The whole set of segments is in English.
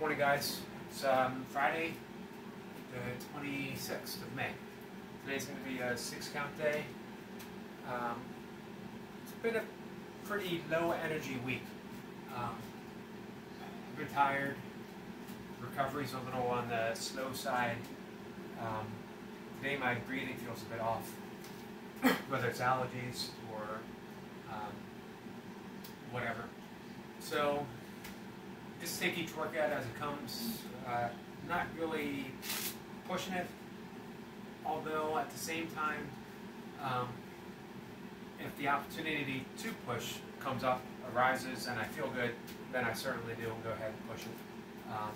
Morning, guys. It's um, Friday, the 26th of May. Today's going to be a six count day. Um, it's been a pretty low energy week. Um, I've been tired. Recovery's a little on the slow side. Um, today, my breathing feels a bit off, whether it's allergies or um, whatever. So, just take each workout as it comes. Uh, not really pushing it, although at the same time, um, if the opportunity to push comes up, arises, and I feel good, then I certainly do go ahead and push it. Um,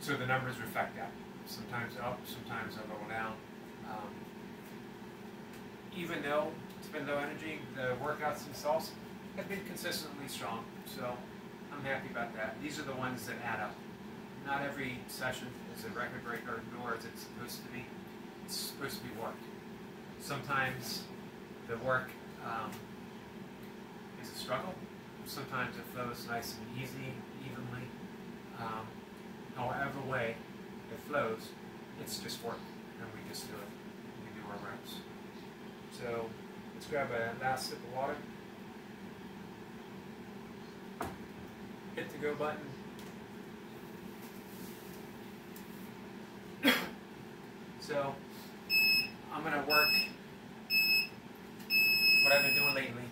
so the numbers reflect that. Sometimes up, sometimes a little down. Um, even though it's been low energy, the workouts themselves have been consistently strong. So I'm happy about that. These are the ones that add up. Not every session is a record breaker, nor is it supposed to be. It's supposed to be work. Sometimes the work um, is a struggle. Sometimes it flows nice and easy, evenly. Um, however way it flows, it's just work, and we just do it. We do our reps. So let's grab a last sip of water. hit the go button. so I'm gonna work what I've been doing lately.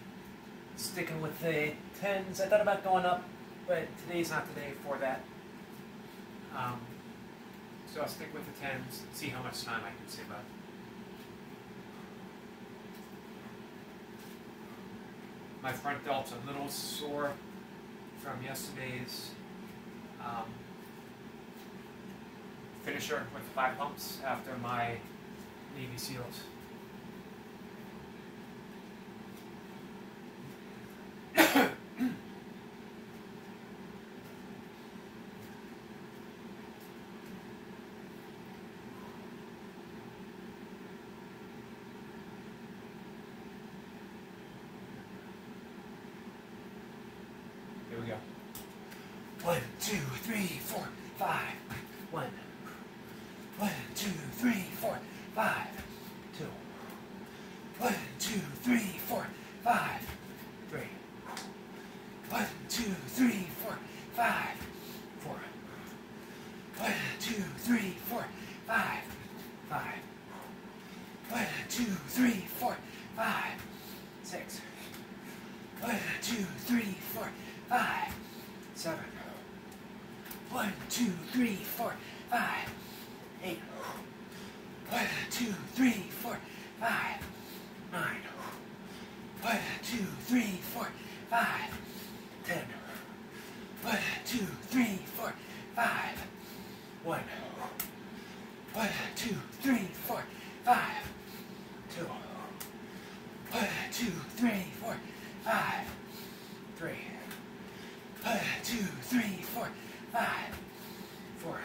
Sticking with the tens. I thought about going up, but today's not the day for that. Um, so I'll stick with the tens and see how much time I can save up. My front delt's a little sore from yesterday's um, finisher with five pumps after my Navy SEALs. Here we go. One, two, three, four, five. One. One, two, three, four, five. Two. One, two, three, four, five. Three. One, two, three, four, five. Four. One, two, three, four, five. Five. One, two, three, four, five. Six. One, two, three, four, five, seven. One, two, three, four, five, eight. One, two, three, four, five, nine. One, two, three, four, five, ten. One, two, three, four, five, one. One, two, three, four, five, two. One, two, three, four, five, three. One, two, three, four, five, four.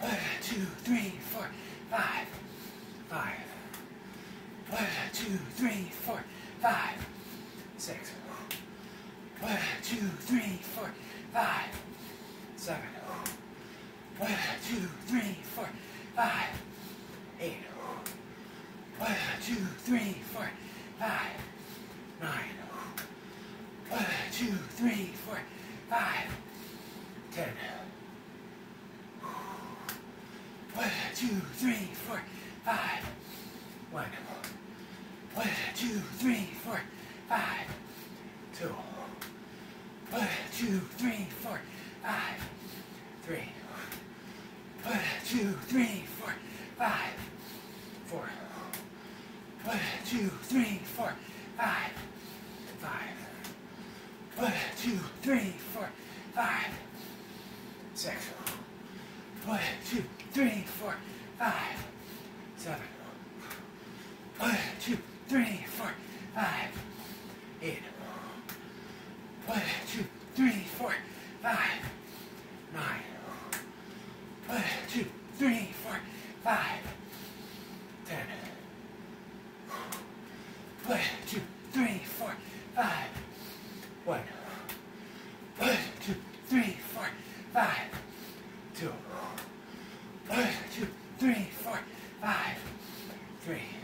One, two, three, four, five, five. One, two, three, four, five, six. One, two, three, four, five, seven. One, two, three, four, five, eight. One, two, three, four, five, nine. One, two, three, four, five, ten. One, two, three, four, five. One. One, two, three, four, five. Two. One, two, three, three.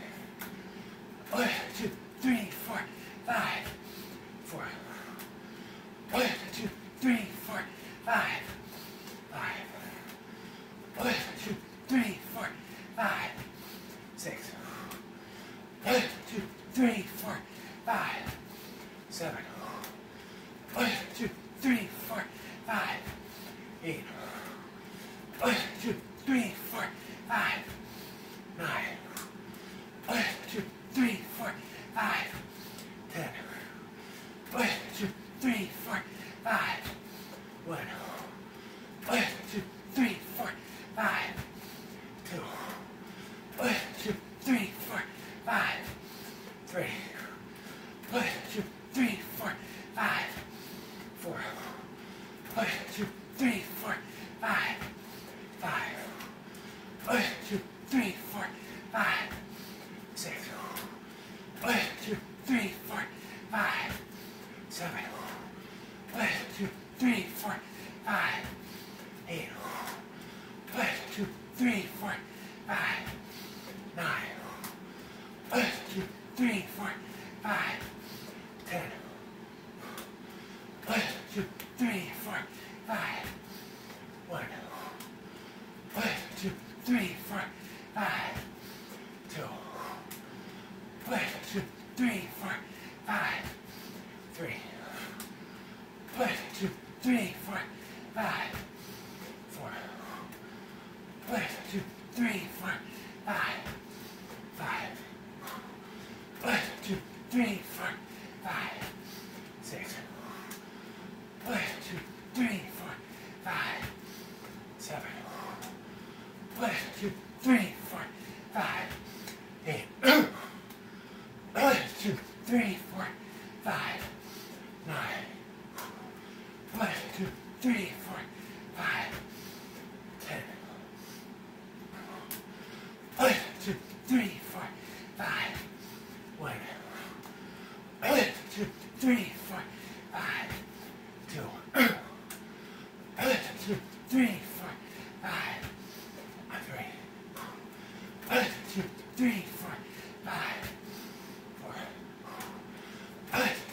three, four, five.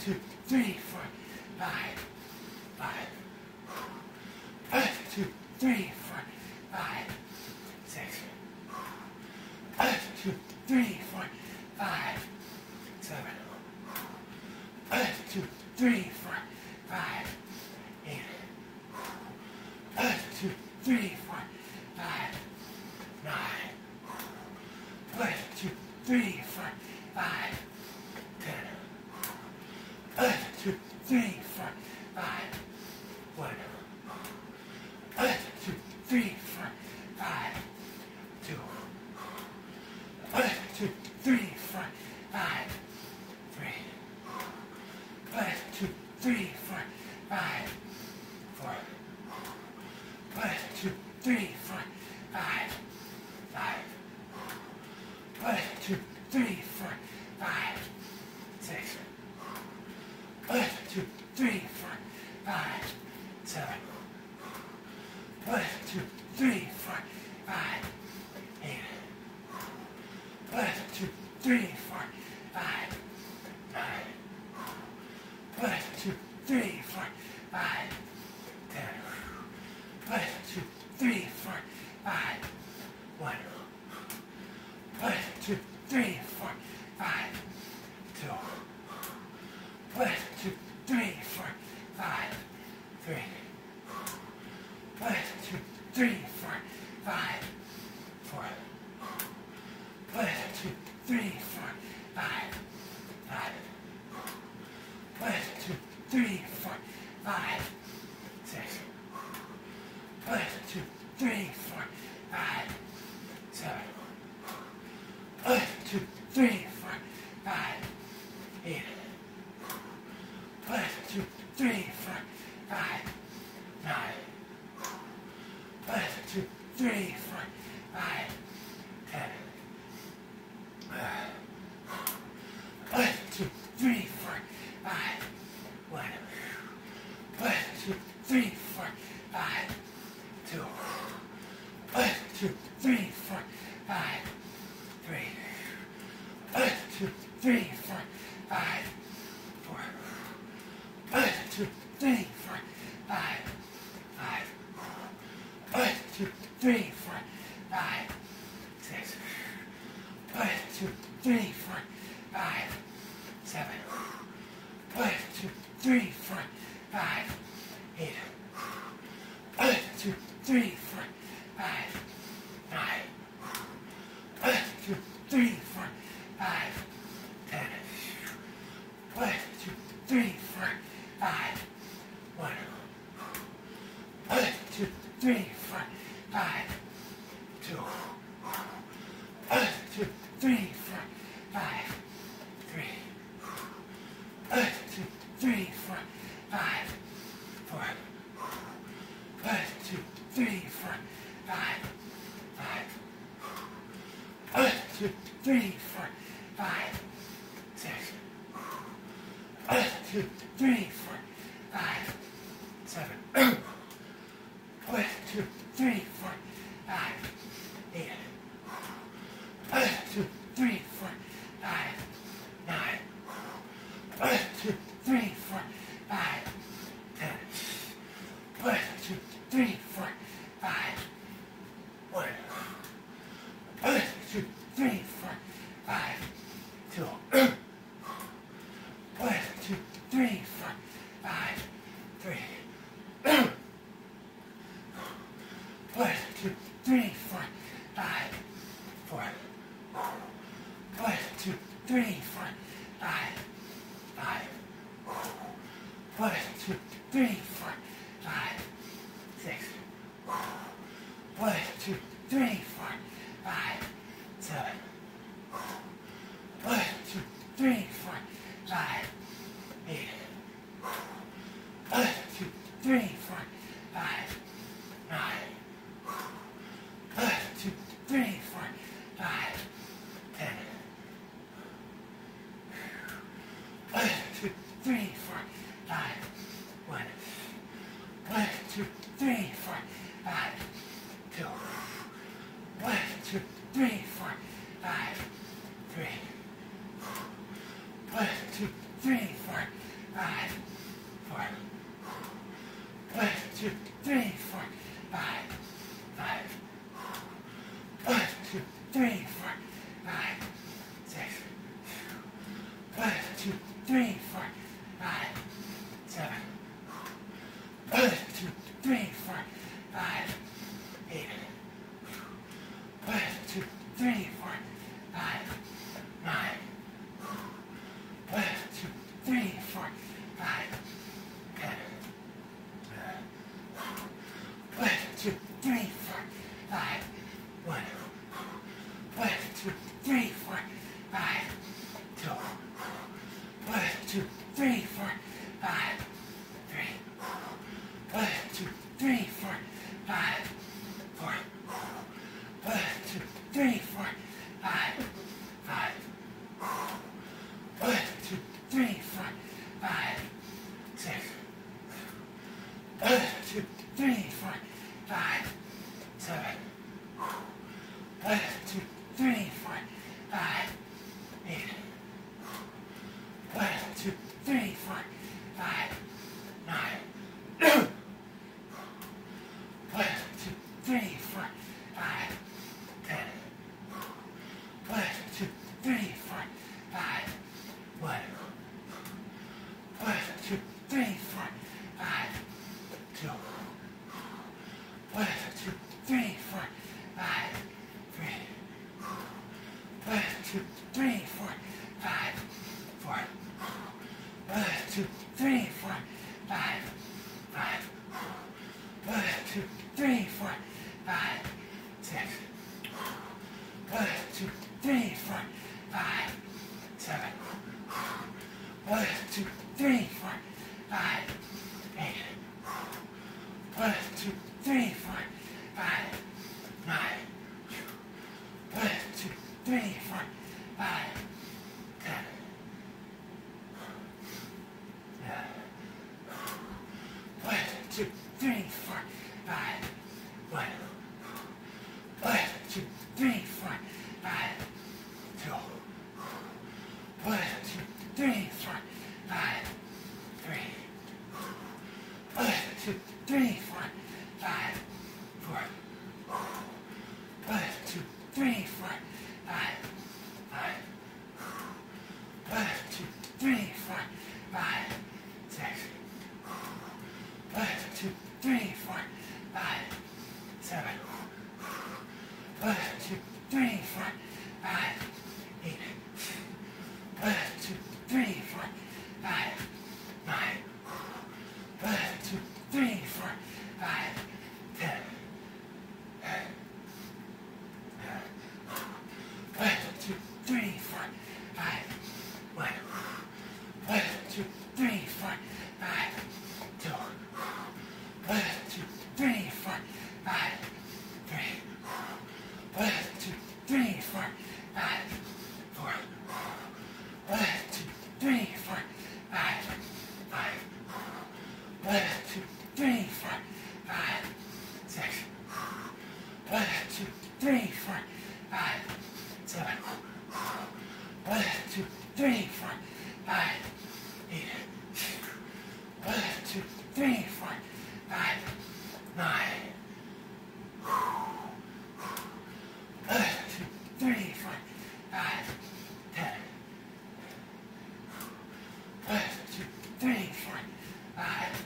two, three, four, five, five, five, two, three, four, five, six, five, two, three, four, five, seven, five, two, three, three, four, five, ten. One, two, three, four, five. One. One, two, three, four, five, two. Three, four, five, six, one, two, three, four, five, seven, one, two, three, four, five, eight, one, two, three, four, five, nine, one, two, three, four, five, ten, one, two, three, four, five, one, one, two, three, four, five, two, one, two, three, four, five, three, one, two, three, four, five, four, one, two, three, four, five, five, one, two, three, four, five, six, one, two, three, four, five, seven, one, two, three, four, five, eight, one, two, three, four, five, nine, one, two, three, four, five, ten, one, two, three, four, five, one, one, two, three, four, five, two, one, two, three, four, five, three. One, two, three, four, five, four. One, two, three, four, five, five. One, two, three, four, five, six. One, two, three, four, five, seven. One, two, three, four, five, eight. One, two, three, four, five, nine. One, two, three, four, five, ten. One, two, three, four, five, one. One, two, three, four, five, two. One, two, three, four, five, three. One, two, three, four, five, four. One, two, three, four, five, five. One, two, three, five. Bye.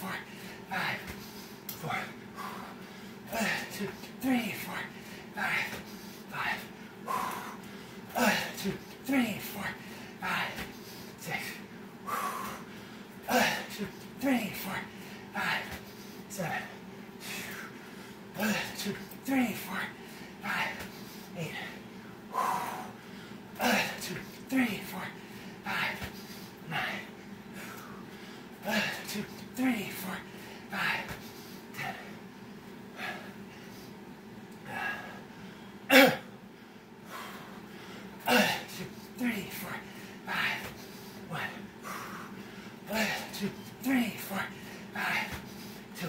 Four, five. Four. One, two, three, four, five. Six. One, two, three, four, five. Seven. One, two, three, four, five, eight. One, two, three, four, five, nine. One, two, three, four, five, ten. One, two, three, four, five. One. One, two, three, four, five. Two.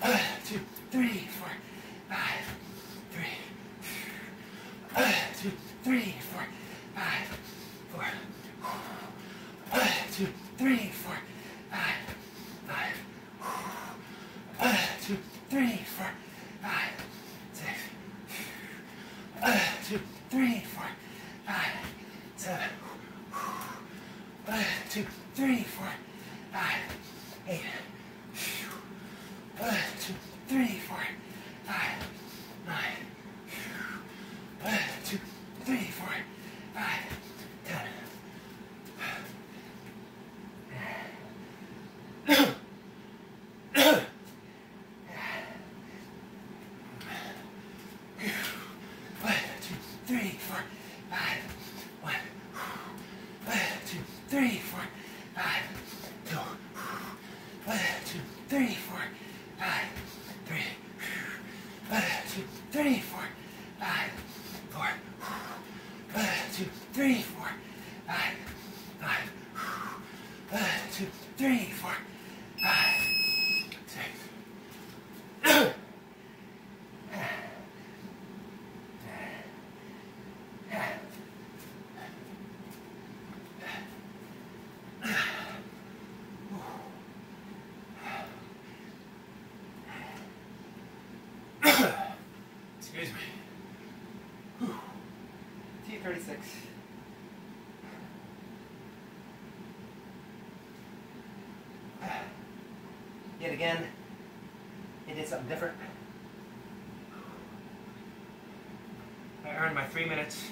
One, two, three, four, five. Three. One, two, three, four, five. Four. One, two, three, four, five. Five. One, two, three, four, five. Six. One, two, three, four, five. Seven. One, two, three, four, five, eight. One, two, three, four, five, nine. One, two, three, four, five, ten. One, two, three, four, five. One. One, two, three, four, five. Two. One, two, three, four, five. Three. One, two, three, four, five. Four. One, two, three, four, five. Five. One, two, three, four, five. Six. Excuse me. T36. Yet again, it did something different. I earned my three minutes.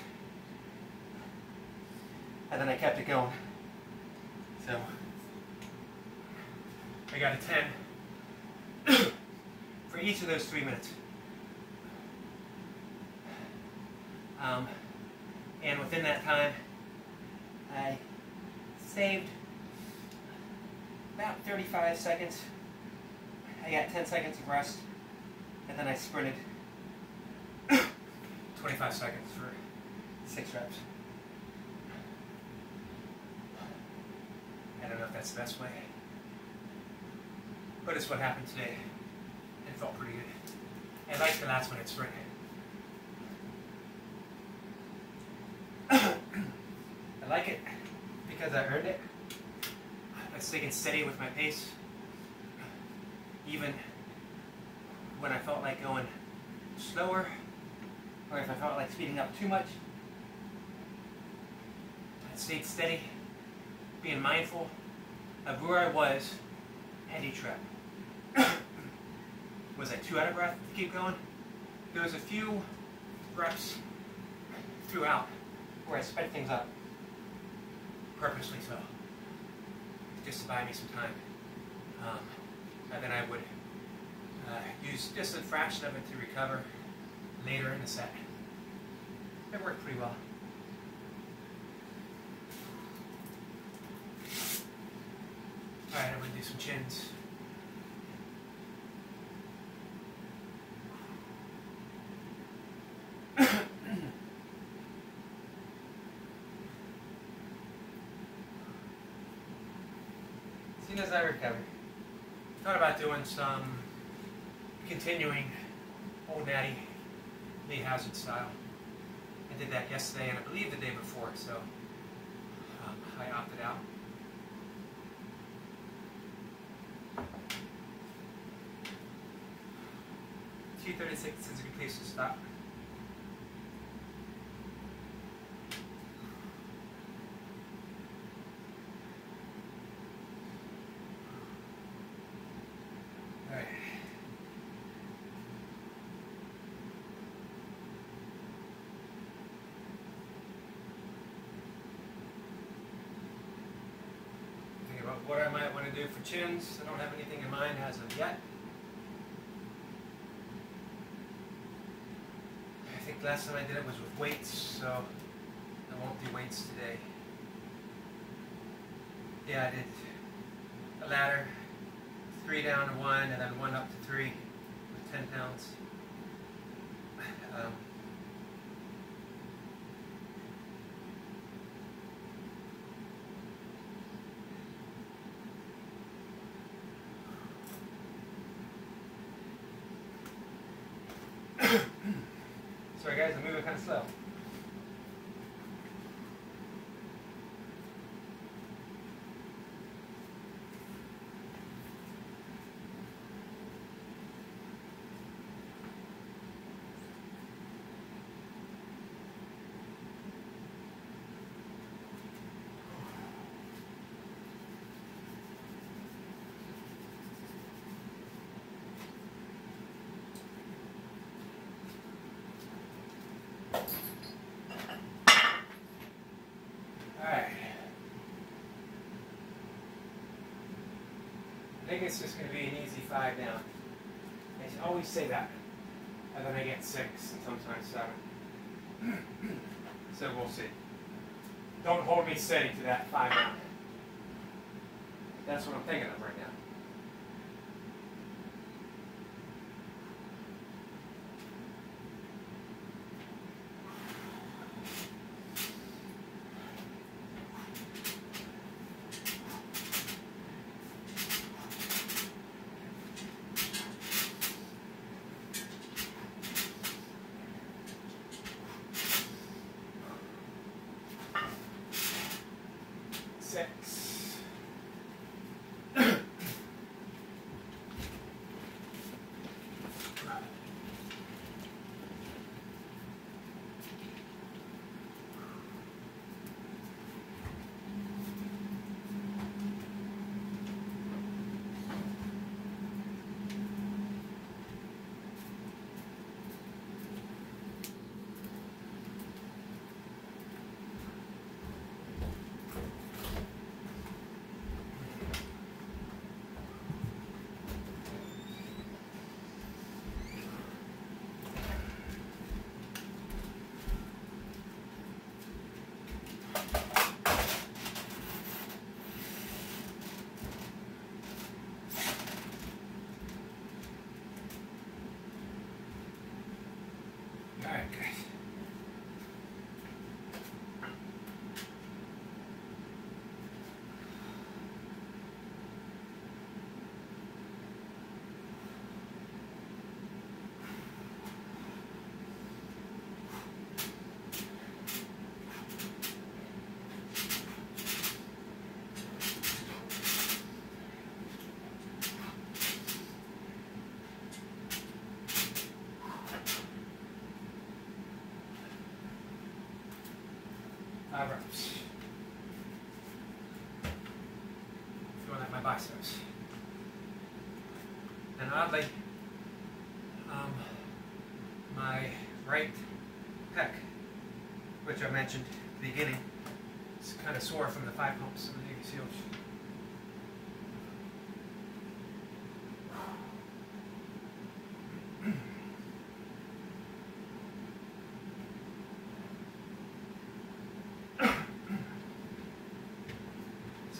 And then I kept it going. So I got a 10 for each of those three minutes. Um, and within that time, I saved about 35 seconds. I got 10 seconds of rest, and then I sprinted 25 seconds for six reps. I don't know if that's the best way, but it's what happened today. It felt pretty good. I liked the last one; minute sprint. Like it because I earned it. By sticking steady with my pace, even when I felt like going slower, or if I felt like speeding up too much, I stayed steady, being mindful of where I was at each rep. was I too out of breath to keep going? There was a few reps throughout where I sped things up, purposely so, just to buy me some time. Um, and then I would uh, use just a fraction of it to recover later in the set. It worked pretty well. All right, I'm gonna do some chins. As soon as I recover. Some continuing old natty Lee Hazard style. I did that yesterday and I believe the day before, so um, I opted out. T thirty six is a good place to stop. What I might want to do for chins. I don't have anything in mind as of yet. I think last time I did it was with weights, so I won't do weights today. Yeah, I did a ladder, three down to one, and then one up to three with 10 pounds. Um, Sorry guys, I'm moving kind of slow. Alright. I think it's just going to be an easy five down. I always say that. And then I get six and sometimes seven. so we'll see. Don't hold me steady to that five down. That's what I'm thinking of right now. Five reps. Feeling at my biceps. And oddly, um, my right pec, which I mentioned at the beginning, is kind of sore from the five pumps of the Navy SEALs.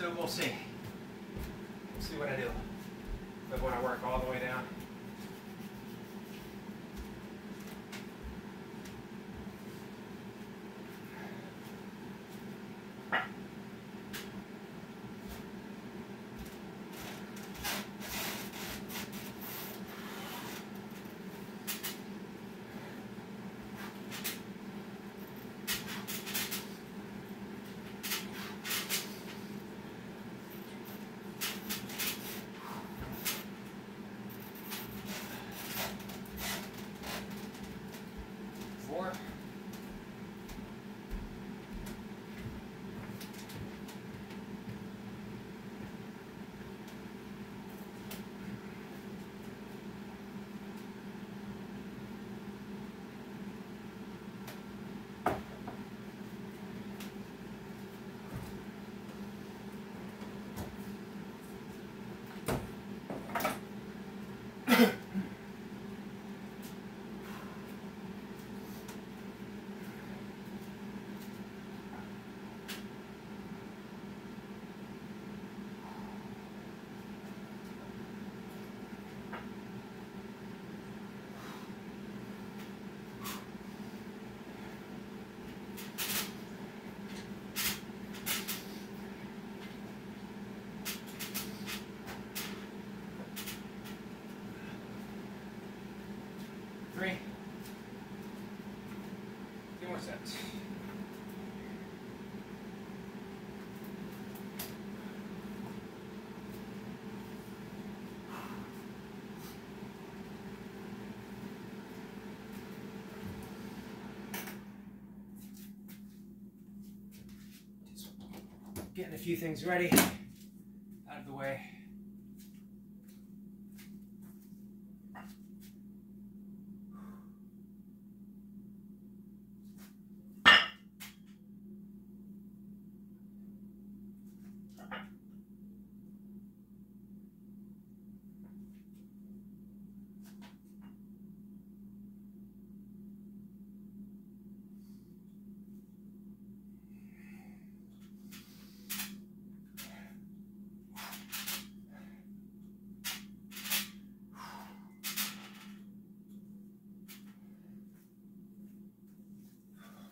So we'll see. We'll see what I do. If I want to work all the way down. three. Getting a few things ready out of the way.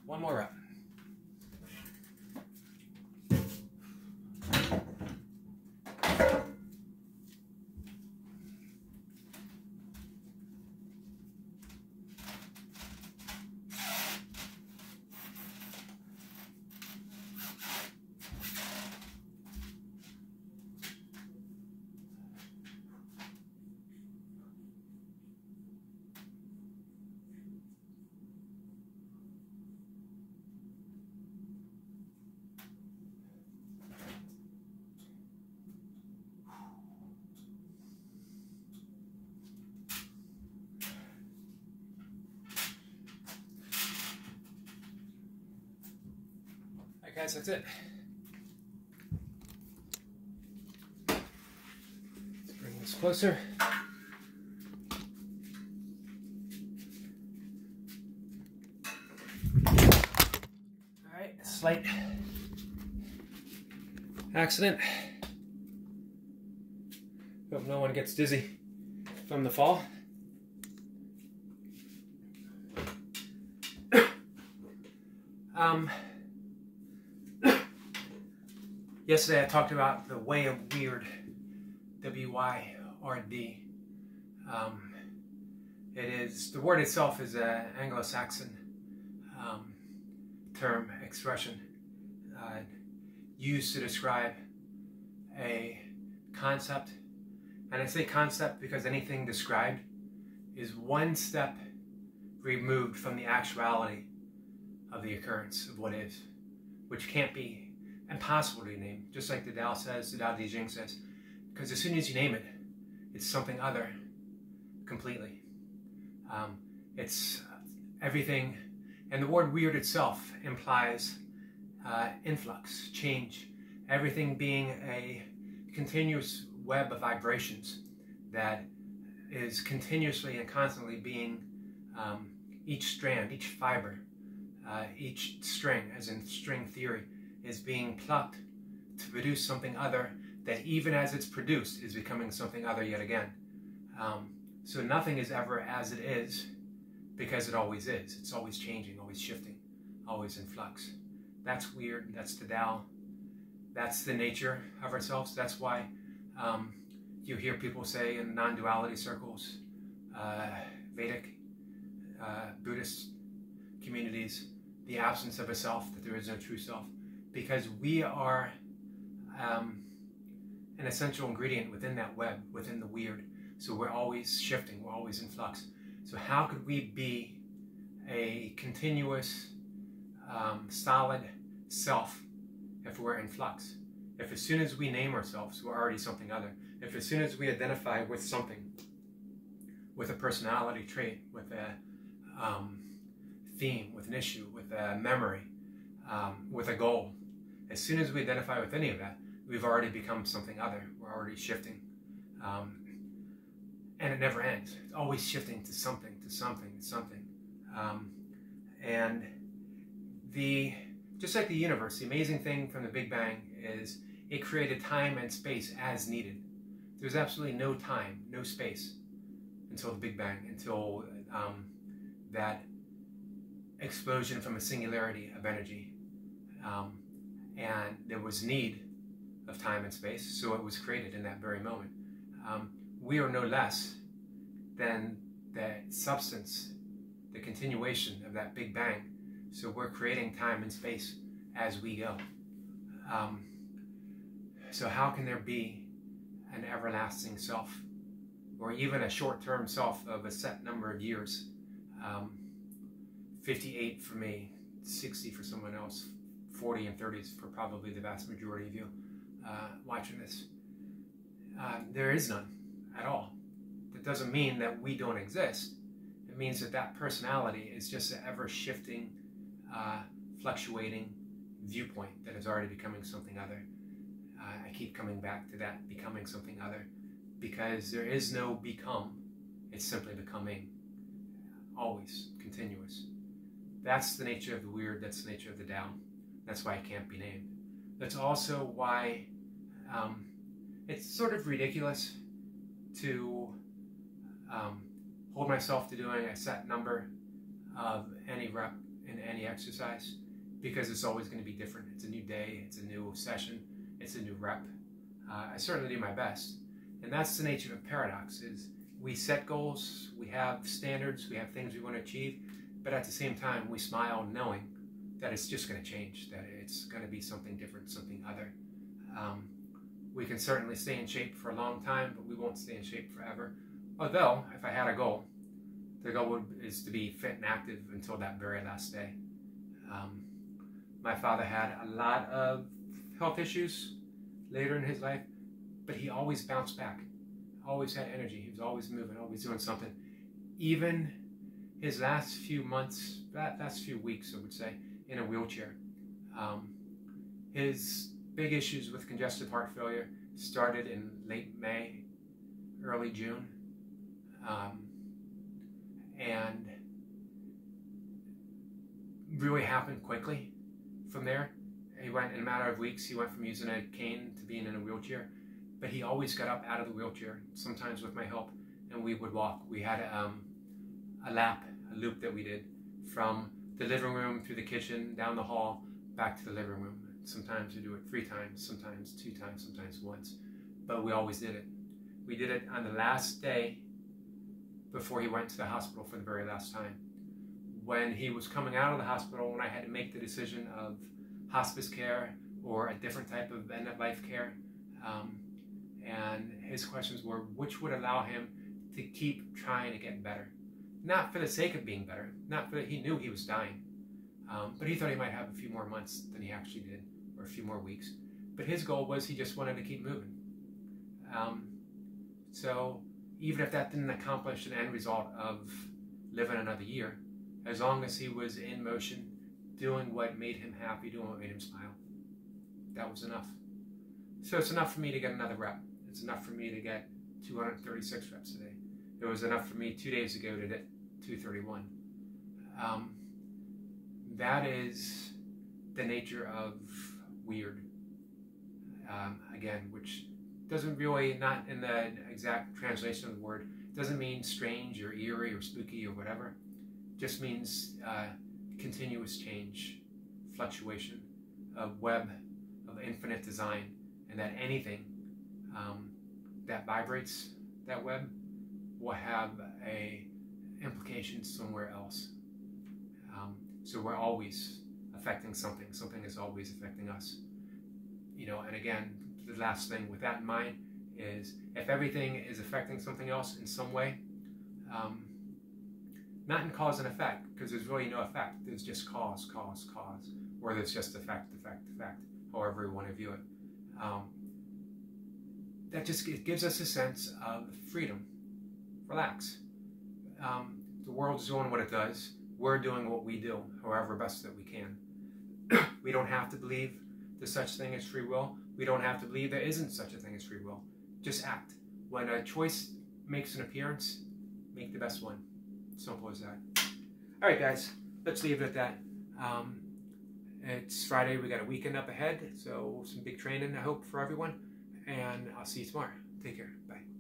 One more rep. Alright guys, that's it. Let's bring this closer. Alright, slight accident. Hope no one gets dizzy from the fall. um, yesterday I talked about the way of wyrd, W Y R D. Um, it is the word itself is an Anglo-Saxon um, term expression uh, used to describe a concept, and I say concept because anything described is one step removed from the actuality of the occurrence of what is, which can't be impossible to name, just like the Tao says, the Tao Te Ching says, because as soon as you name it, it's something other completely. Um, it's everything, and the word wyrd itself implies uh, influx, change, everything being a continuous web of vibrations that is continuously and constantly being um, each strand, each fiber, uh, each string, as in string theory, is being plucked to produce something other that even as it's produced is becoming something other yet again. Um, so nothing is ever as it is because it always is. It's always changing, always shifting, always in flux. That's wyrd. That's the Tao. That's the nature of ourselves. That's why um, you hear people say in non-duality circles, uh, Vedic, uh, Buddhist communities, the absence of a self, that there is no true self, because we are um, an essential ingredient within that web, within the wyrd. So we're always shifting, we're always in flux. So how could we be a continuous, um, solid self if we're in flux? If as soon as we name ourselves, we're already something other. If as soon as we identify with something, with a personality trait, with a um, theme, with an issue, with a memory, um, with a goal, as soon as we identify with any of that, we've already become something other. We're already shifting. Um, and it never ends. It's always shifting to something, to something, to something. Um, and the just like the universe, the amazing thing from the Big Bang is it created time and space as needed. There's absolutely no time, no space until the Big Bang, until um, that explosion from a singularity of energy. Um, and there was need of time and space, so it was created in that very moment. Um, we are no less than that substance the continuation of that Big Bang. So we're creating time and space as we go. Um, so, how can there be an everlasting self, or even a short term self of a set number of years? Um, 58 for me, 60 for someone else, 40 and 30s for probably the vast majority of you uh, watching this. Uh, there is none at all. That doesn't mean that we don't exist. It means that that personality is just an ever shifting, uh, fluctuating viewpoint that is already becoming something other. Uh, I keep coming back to that becoming something other because there is no become, it's simply becoming, always continuous. That's the nature of the wyrd, that's the nature of the Tao. That's why it can't be named. That's also why um, it's sort of ridiculous to um, hold myself to doing a set number of any rep in any exercise because it's always going to be different. It's a new day, it's a new session, it's a new rep. Uh, I certainly do my best, and that's the nature of paradox. Is we set goals, we have standards, we have things we want to achieve, but at the same time we smile knowing that it's just going to change, that it's going to be something different, something other. Um, we can certainly stay in shape for a long time, but we won't stay in shape forever. Although, if I had a goal, the goal would, is to be fit and active until that very last day. Um, my father had a lot of health issues later in his life, but he always bounced back. Always had energy. He was always moving, always doing something. Even his last few months, that last few weeks, I would say, in a wheelchair. Um, his big issues with congestive heart failure started in late May, early June. Um, and really happened quickly from there. He went in a matter of weeks, he went from using a cane to being in a wheelchair. But he always got up out of the wheelchair, sometimes with my help, and we would walk. We had um, a lap, a loop that we did from the living room through the kitchen, down the hall, back to the living room. Sometimes we do it three times, sometimes two times, sometimes once. But we always did it. We did it on the last day before he went to the hospital for the very last time. When he was coming out of the hospital, when I had to make the decision of hospice care or a different type of end of life care, um, and his questions were which would allow him to keep trying to get better not for the sake of being better, not for he knew he was dying, um, but he thought he might have a few more months than he actually did, or a few more weeks. But his goal was he just wanted to keep moving. Um, so even if that didn't accomplish an end result of living another year, as long as he was in motion, doing what made him happy, doing what made him smile, that was enough. So it's enough for me to get another rep. It's enough for me to get 236 reps a day. It was enough for me two days ago to 231. Um, that is the nature of wyrd. Um, again, which doesn't really, not in the exact translation of the word, doesn't mean strange or eerie or spooky or whatever. Just means uh, continuous change, fluctuation, a web of infinite design, and that anything um, that vibrates that web will have a implication somewhere else. Um, so we're always affecting something. Something is always affecting us. You know, and again, the last thing with that in mind is if everything is affecting something else in some way, um, not in cause and effect, because there's really no effect. There's just cause, cause, cause, or there's just effect, effect, effect, however you want to view it. Um, that just gives us a sense of freedom relax. Um, the world's doing what it does. We're doing what we do, however best that we can. we don't have to believe there's such thing as free will. We don't have to believe there isn't such a thing as free will. Just act. When a choice makes an appearance, make the best one. Simple as that. All right, guys, let's leave it at that. Um, it's Friday. We got a weekend up ahead, so some big training, I hope, for everyone. And I'll see you tomorrow. Take care. Bye.